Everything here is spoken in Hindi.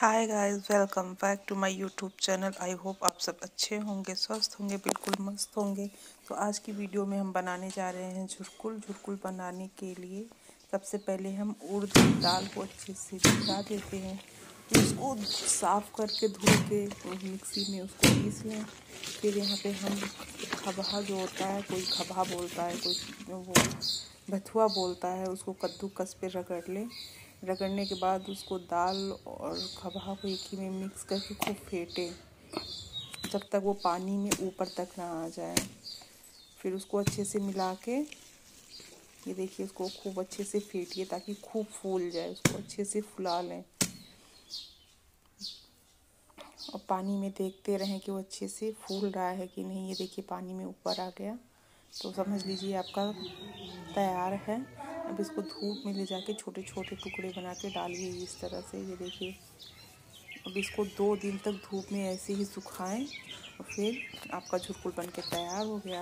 Hi guys welcome back to my YouTube channel I hope आप सब अच्छे होंगे, स्वस्थ होंगे, बिल्कुल मस्त होंगे। तो आज की वीडियो में हम बनाने जा रहे हैं झुरकुल। झुरकुल बनाने के लिए सबसे पहले हम उर्द की दाल को अच्छे से भिगा देते हैं। उसको साफ़ करके धो के मिक्सी में उसको पीस लें। फिर यहाँ पे हम खबहा जो होता है, कोई खबा बोलता है, कोई वो भथुआ बोलता है, उसको कद्दू कस पे रगड़ लें। रगड़ने के बाद उसको दाल और खबा को एक ही में मिक्स करके खूब फेंटे, जब तक वो पानी में ऊपर तक ना आ जाए। फिर उसको अच्छे से मिला के ये देखिए उसको खूब अच्छे से फेंटिए ताकि खूब फूल जाए, उसको अच्छे से फुला लें। और पानी में देखते रहें कि वो अच्छे से फूल रहा है कि नहीं। ये देखिए पानी में ऊपर आ गया। तो समझ लीजिए आपका तैयार है। अब इसको धूप में ले जाके छोटे छोटे टुकड़े बना के डालिए इस तरह से। ये देखिए, अब इसको दो दिन तक धूप में ऐसे ही सुखाएँ और फिर आपका झुरकुल बन के तैयार हो गया।